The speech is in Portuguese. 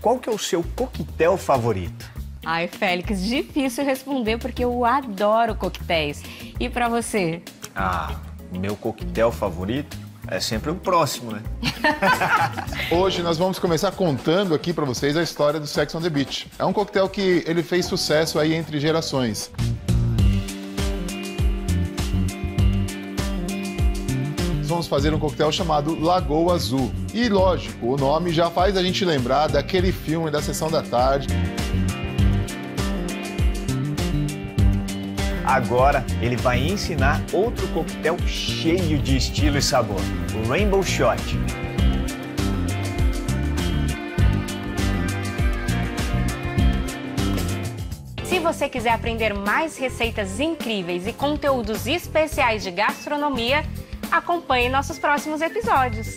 qual que é o seu coquetel favorito? Ai, Félix, difícil responder porque eu adoro coquetéis. E para você? Ah, meu coquetel favorito é sempre o próximo, né? Hoje nós vamos começar contando aqui para vocês a história do Sex on the Beach. É um coquetel que ele fez sucesso aí entre gerações. Vamos fazer um coquetel chamado Lagoa Azul. E lógico, o nome já faz a gente lembrar daquele filme da sessão da tarde. Agora ele vai ensinar outro coquetel cheio de estilo e sabor, o Rainbow Shot. Se você quiser aprender mais receitas incríveis e conteúdos especiais de gastronomia, acompanhe nossos próximos episódios.